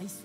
Ice.